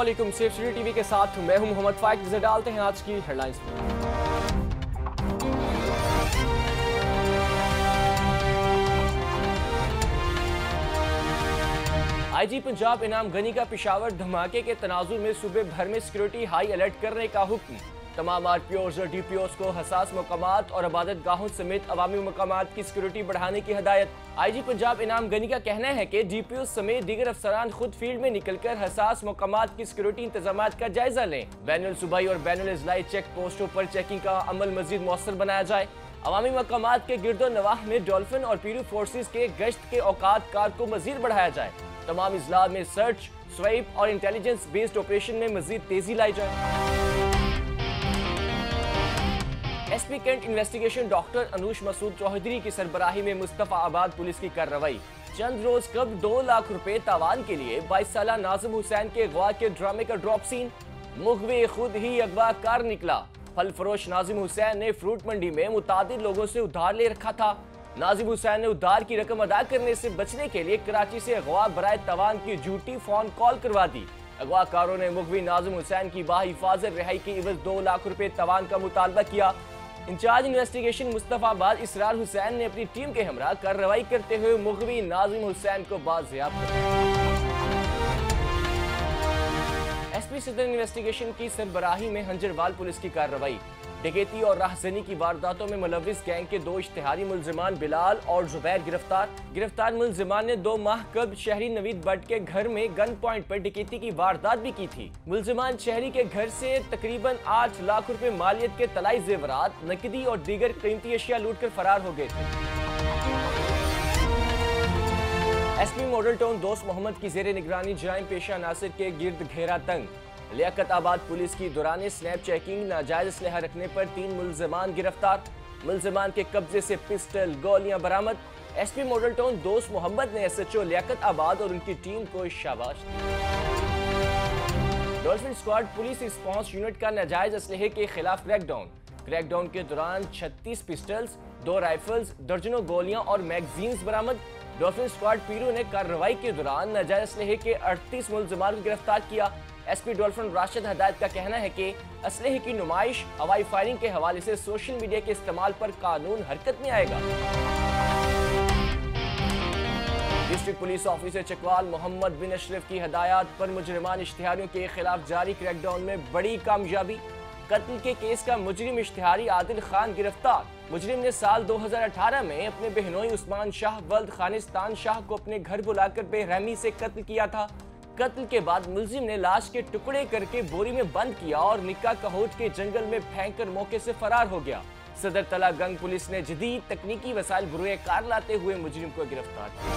Aslam safe city TV के साथ मैं हूँ मोहम्मद फाइक। नज़र डालते हैं आज की हेडलाइंस में आईजी पंजाब इनाम गनी का पिशावर धमाके के तनाजुर में सूबे भर में सिक्योरिटी हाई अलर्ट करने का हुक्म। तमाम आर पी ओज और डी पी ओज को हसास मकाम और अबादत गाहों समेत अवामी मकाम की सिक्योरिटी बढ़ाने की हदायत। आई जी पंजाब इनाम गनी का कहना है की डी पी ओ समेत दीगर अफसरान खुद फ़ील्ड में निकलकर हसास मकाम की सिक्योरिटी इंतज़ाम का जायजा लें। बैन सूबाई और बैन अजलाई चेक पोस्टों पर चेकिंग का अमल मजीद मौसर बनाया जाए। अवामी मकाम के गिरदो नवाह में डॉल्फिन और पीरू फोर्सेज के गश्त के औकात कार को मजीद बढ़ाया जाए। तमाम इजला में सर्च, स्वीप और इंटेलिजेंस बेस्ड ऑपरेशन में मजीद तेज़ी लाई जाए। SP cantt investigation doctor Anush Masood Chaudhry की सरबराही में मुस्तफ़ा आबाद पुलिस की कार्रवाई। चंद रोज कब दो लाख रुपए तावान के लिए बाईस साल नाजिम हुसैन के अगवा के ड्रामे का ड्रॉप सीन? मुखबे खुद ही अगवा कार निकला। फल फरोश नाजिम हुसैन ने फ्रूट मंडी में मुताद लोगों से उधार ले रखा था। नाजिम हुसैन ने उधार की रकम अदा करने से बचने के लिए कराची से अगवा बराए तवान की झूठी फ़ोन कॉल करवा दी। अगवाकारों ने मुखबी नाजिम हुसैन की बाहिफाजत रिहाई की इवज दो लाख रुपए तवान का मुतालबा किया। इंचार्ज इन्वेस्टिगेशन मुस्तफ़ाबाद इसरार हुसैन ने अपनी टीम के हमरा कार्रवाई करते हुए मुखबी नाजिम हुसैन को बाजियाब एसपी सदर इन्वेस्टिगेशन की सरबराही में हंजरवाल पुलिस की कार्रवाई। डकैती और राहजनी की वारदातों में मुलविस गैंग के दो इश्तिहारी मुलजमान बिलाल और जुबैर गिरफ़्तार। गिरफ़्तार मुलजमान ने दो माह कब शहरी नवीद भट्ट के घर में गन पॉइंट पर डकैती की वारदात भी की थी। मुलजमान शहरी के घर से तकरीबन आठ लाख रुपए मालियत के तलाई जेवरात, नकदी और दीगर कीमती अशिया लूट कर फरार हो गए थे। एसपी मॉडल टाउन दोस्त मोहम्मद की जेर निगरानी जराइम पेशा नासिर के गिर्द घेरा तंग। लियाकत आबाद पुलिस की दौरान स्नैप चेकिंग, नाजायज असलहा रखने पर तीन मुलजमान गिरफ़्तार। मुलजमान के कब्जे से पिस्टल, गोलियाँ बरामद। एसपी मॉडल टाउन दोस्त मोहम्मद ने एसएचओ लियाकत आबाद और उनकी टीम को शाबाश dolphin squad police response unit का नाजायज असलहे के खिलाफ क्रैकडाउन। क्रैकडाउन के दौरान 36 पिस्टल्स, दो राइफल्स, दर्जनों गोलियाँ और मैगजीन्स बरामद। डॉल्फिन स्क्वाड पीरू ने कार्रवाई के दौरान नाजायज असलहे के 38 मुलजमान को गिरफ़्तार किया। एसपी डॉल्फिन राशिद हदायत का कहना है कि असलहे की नुमाइश, हवाई फायरिंग के हवाले से सोशल मीडिया के इस्तेमाल पर कानून हरकत में आएगा। District police officer Chakwal Mohammad bin Ashraf की हदायत पर मुजरमान इश्तिहारियों के खिलाफ जारी क्रैकडाउन में बड़ी कामयाबी। कत्ल के केस का मुजरिम इश्तिहारी आदिल खान गिरफ़्तार। मुजरिम ने साल 2018 में अपने बहनोई उस्मान शाह, वल्द खानिस्तान शाह को अपने घर बुलाकर बेरहमी से कत्ल किया था। कत्ल के बाद मुलजिम ने लाश के टुकड़े करके बोरी में बंद किया और निक्का कहोट के जंगल में फेंक कर मौके से फरार हो गया। सदर तला गंग पुलिस ने जदीद तकनीकी वसाइल बुरुए कार लाते हुए मुजरिम को गिरफ़्तार किया।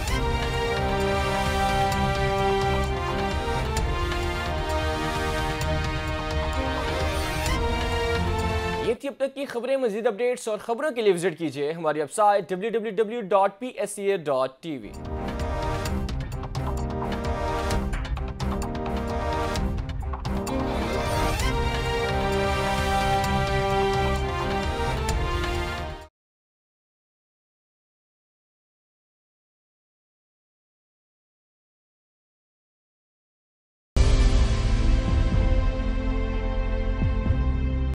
ये थी अब तक की खबरें। मजीद अपडेट्स और खबरों के लिए विज़िट कीजिए हमारी website W W W dot P S C A dot T V